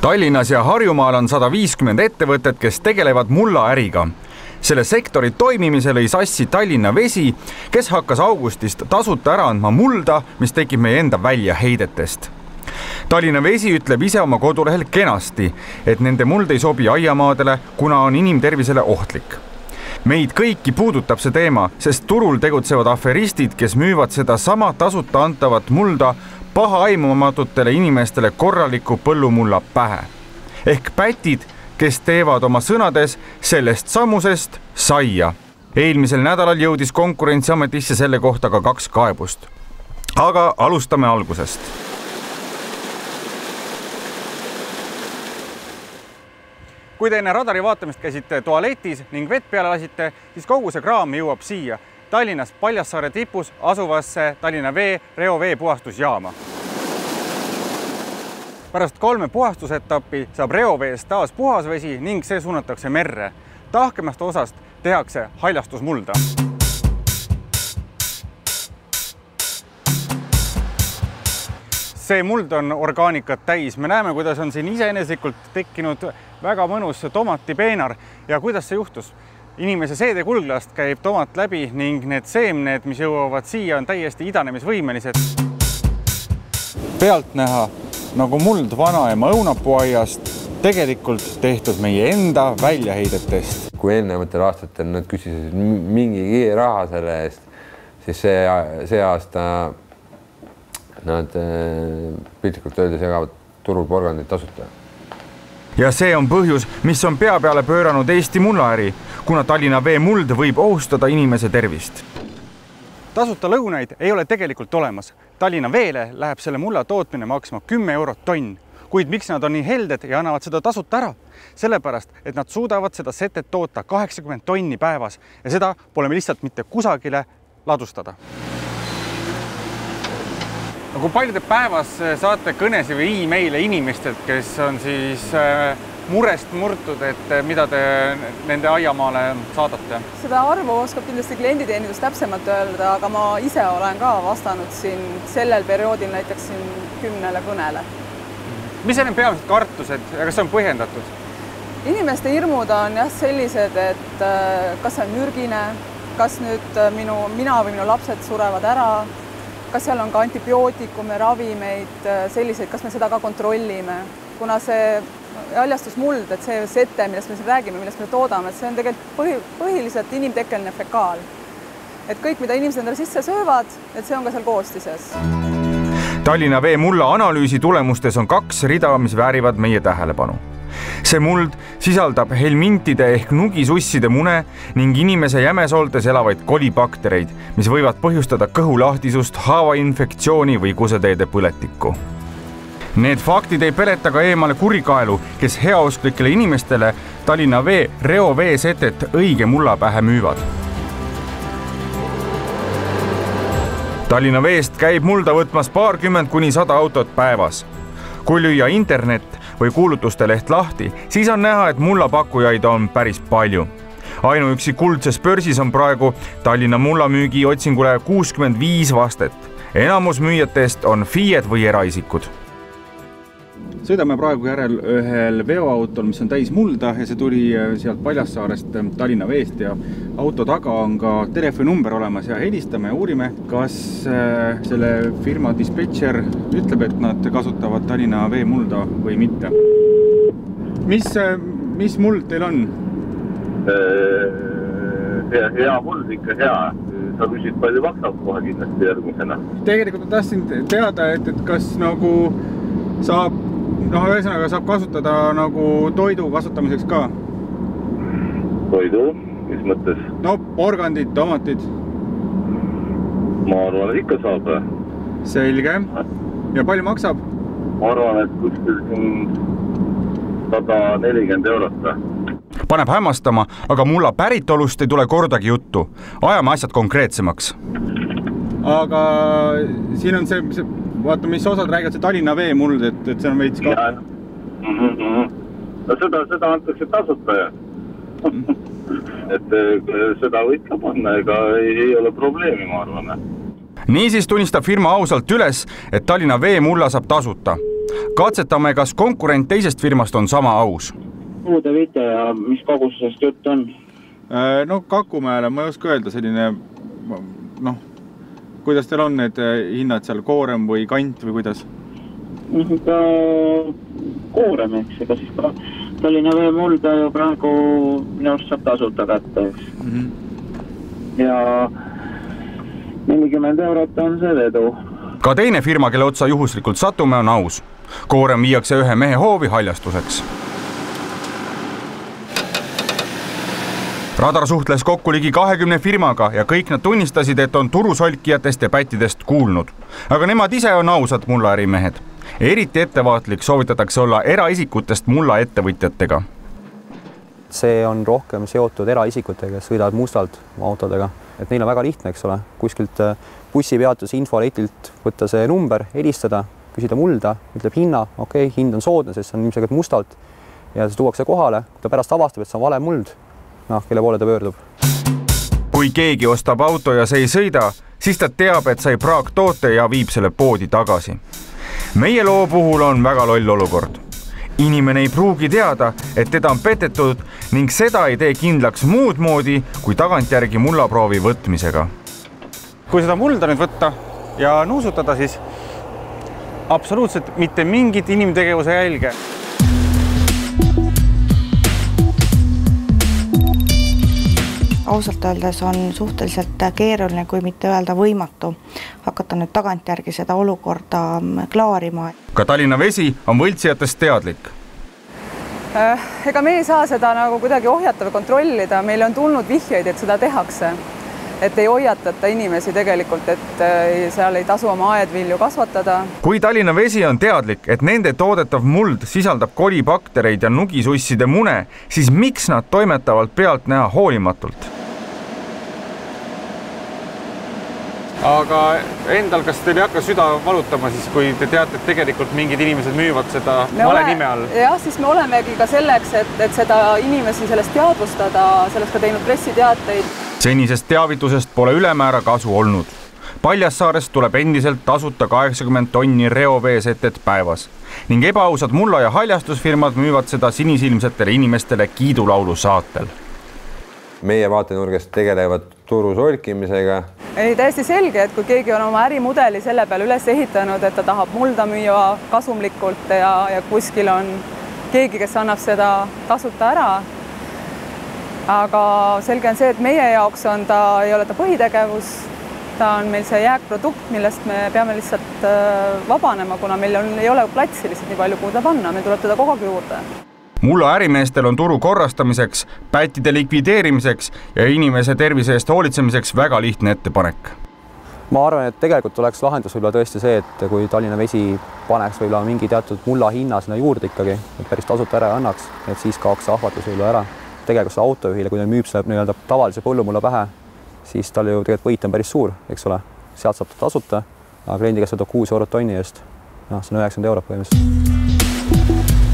Tallinnas ja Harjumaal on sada viiskümmend ettevõtet, kes tegelevad mullaäriga. selle sektori toimimise lõi sassi Tallinna Vesi, kes hakkas augustist tasuta ära andma mulda, mis tekib meie enda väljaheidetest Tallinna Vesi ütleb ise oma kodulehel kenasti, et nende muld ei sobi aiamaadele, kuna on inimtervisele ohtlik meid kõiki puudutab see teema, sest turul tegutsevad aferistid, kes müüvad sedasama tasuta antavat mulda pahaaimamatutele inimestele korraliku põllumulla pähe. ehk pätid, kes teevad oma sõnades sellest sammusest saia. eelmisel nädalal jõudis Konkurentsiametisse selle kohta ka kaks kaebust. aga alustame algusest kui te enne radari vaatamist käisite tualetis ning vett peale lasite, siis kogu see kraam jõuab siia Tallinnas Paljassaare tipus asuvasse Tallinna Vee reoveepuhastusjaama. pärast kolme puhastusetappi saab reoveest taas puhas vesi ning see suunatakse merre. tahkemast osast tehakse haljastusmulda see muld on orgaanikat täis, me näeme, kuidas on siin iseeneslikult tekkinud väga mõnus tomatipeenar ja kuidas see juhtus? Inimese seedekulglast käib tomat läbi ning need seemned, mis jõuavad siia, on täiesti idanemisvõimelised. pealtnäha nagu muld vanaema õunapuuaiast, tegelikult tehtud meie enda väljaheidetest. kui eelnevatel aastatel nad küsisid mingigi raha selle eest, siis see, see aasta nad eh, piltlikult öeldes jagavad turul porgandit tasuta ja see on põhjus, mis on pea peale pööranud Eesti mullaäri, kuna Tallinna Vee muld võib ohustada inimese tervist. tasuta lõunaid ei ole tegelikult olemas. Tallinna Veele läheb selle mulla tootmine maksma kümme eurot tonn, kuid miks nad on nii helded ja annavad seda tasuta ära? sellepärast, et nad suudavad seda setet toota kaheksakümmend tonni päevas ja seda pole me lihtsalt mitte kusagile ladustada no kui palju te päevas äh, saate kõnesid või emaile inimestelt, kes on siis äh, murest murtud, et äh, mida te nende aiamaale saadate? seda arvu oskab kindlasti klienditeenindus täpsemalt öelda, aga ma ise olen ka vastanud siin sellel perioodil näiteks siin kümnele kõnele. mis on need peamised kartused ja kas see on põhjendatud? inimeste hirmud on jah sellised, et kas see on mürgine, kas nüüd minu, mina või minu lapsed surevad ära kas seal on ka antibiootikume, ravimeid, selliseid, kas me seda ka kontrollime, kuna see haljastusmuld, et see sete, millest me siin räägime, millest me toodame, et see on tegelikult põhi, põhiliselt inimtekkeline fekaal. et kõik, mida inimesed endale sisse söövad, et see on ka seal koostises. Tallinna Vee mulla analüüsi tulemustes on kaks rida, mis väärivad meie tähelepanu see muld sisaldab helmintide ehk nugisusside mune ning inimese jämesooltes elavaid kolibaktereid, mis võivad põhjustada kõhulahtisust, haavainfektsiooni või kuseteede põletikku. Need faktid ei peleta ka eemale kurikaelu, kes heausklikele inimestele Tallinna Vee reoveesetet õige mulla pähe müüvad Tallinna Veest käib mulda võtmas paarkümmend kuni sada autot päevas. kui lüüa internet või kuulutuste leht lahti, siis on näha, et mullapakkujaid on päris palju ainuüksi kuldses börsis on praegu Tallinna mullamüügi otsingule kuuskümmend viis vastet. enamus müüjatest on FIE-d või eraisikud sõidame praegu järel ühel veoautol, mis on täis mulda ja see tuli äh, sealt Paljassaarest äh, Tallinna Veest ja auto taga on ka telefoninumber olemas ja helistame ja uurime, kas äh, selle firma dispetšer ütleb, et nad kasutavad Tallinna veemulda või mitte. mis, mis muld teil on? hea, hea muld, ikka hea sa küsid, palju maksab kohe kindlasti järgmisena? tegelikult ma tahtsin teada, et, et kas nagu saab noh, ühesõnaga saab kasutada nagu toidu kasutamiseks ka. toidu, mis mõttes? no porgandid, tomatid. ma arvan, et ikka saab. selge. ja palju maksab? ma arvan, et kuskil siin sada nelikümmend eurot paneb hämmastama, aga mulla päritolust ei tule kordagi juttu. ajame asjad konkreetsemaks. aga siin on see, see vaata, mis osad räägivad, see Tallinna veemuld, et, et see on veits ka. Mm -hmm. no seda, seda antakse tasuta ju et seda võid ka panna, ega ei, ei ole probleemi, ma arvan. niisiis tunnistab firma ausalt üles, et Tallinna veemulla saab tasuta katsetame, kas konkurent teisest firmast on sama aus. kuhu te viite ja mis kogusest jutt on? Äh, no Kakumäele ma ei oska öelda, selline noh, kuidas teil on need äh, hinnad seal, koorem või kant või kuidas? ikka koorem, eks, ega siis ka Tallinna veemulda ju praegu minu arust saab tasuta kätte, eks mm. -hmm. ja nelikümmend eurot on see vedu. ka teine firma, kelle otsa juhuslikult satume, on aus. koorem viiakse ühe mehe hoovi haljastuseks radar suhtles kokku ligi kahekümne firmaga ja kõik nad tunnistasid, et on turusolkijatest ja pättidest kuulnud. aga nemad ise on ausad mullaärimehed. eriti ettevaatlik soovitatakse olla eraisikutest mullaettevõtjatega. see on rohkem seotud eraisikutega, kes sõidavad mustalt autodega, et neil on väga lihtne, eks ole, kuskilt äh, bussipeatuse infoletilt võtta see number, helistada, küsida mulda, ütleb hinna, okei okay,, hind on soodne, sest see on ilmselgelt mustalt ja see tuuakse kohale, ta pärast avastab, et see on vale muld noh, kelle poole ta pöördub. kui keegi ostab auto ja see ei sõida, siis ta teab, et sai praaktoote ja viib selle poodi tagasi. meie loo puhul on väga loll olukord. inimene ei pruugi teada, et teda on petetud ning seda ei tee kindlaks muud moodi kui tagantjärgi mullaproovi võtmisega. kui seda mulda nüüd võtta ja nuusutada, siis absoluutselt mitte mingit inimtegevuse jälge ausalt öeldes on suhteliselt keeruline, kui mitte öelda võimatu, hakata nüüd tagantjärgi seda olukorda klaarima. ka Tallinna Vesi on võltsijatest teadlik äh, ega me ei saa seda nagu kuidagi ohjata või kontrollida, meile on tulnud vihjeid, et seda tehakse. et ei hoiatata inimesi tegelikult, et äh, seal ei tasu oma aedvilju kasvatada. kui Tallinna Vesi on teadlik, et nende toodetav muld sisaldab kolibaktereid ja nugisusside mune, siis miks nad toimetavad pealtnäha hoolimatult? Aga endal, kas teil ei hakka süda valutama siis, kui te teate, et tegelikult mingid inimesed müüvad seda me vale ole, nime all? jah, siis me olemegi ka selleks, et, et seda inimesi sellest teadvustada, sellest ka teinud pressiteateid. senisest teavitusest pole ülemäära kasu olnud. Paljassaarest tuleb endiselt tasuta kaheksakümmend tonni reoveesetet päevas ning ebaausad mulla- ja haljastusfirmad müüvad seda sinisilmsetele inimestele kiidulaulu saatel. meie vaatenurgast tegelevad turu solkimisega ei, täiesti selge, et kui keegi on oma ärimudeli selle peale üles ehitanud, et ta tahab mulda müüa kasumlikult ja, ja kuskil on keegi, kes annab seda tasuta ära. aga selge on see, et meie jaoks on ta, ei ole ta põhitegevus, ta on meil see jääkprodukt, millest me peame lihtsalt äh, vabanema, kuna meil on, ei ole platsi lihtsalt nii palju, kuhu ta panna, meil tuleb teda kogu aeg juurde mulla ärimeestel on turu korrastamiseks, pättide likvideerimiseks ja inimese tervise eest hoolitsemiseks väga lihtne ettepanek. ma arvan, et tegelikult oleks lahendus võib-olla tõesti see, et kui Tallinna Vesi paneks võib-olla mingi teatud mulla hinna sinna juurde ikkagi, et päris tasuta ära ei annaks, et siis kaoks see ahvatlus võib-olla ära. tegelikult see autojuhile, kui ta müüb selle nii-öelda tavalise põllumulla pähe, siis tal ju tegelikult võit on päris suur, eks ole, sealt saab ta tasuta, aga kliendi käest võtab kuus eurot tonni eest. noh, see on üheksakümmend eurot põhimõtteliselt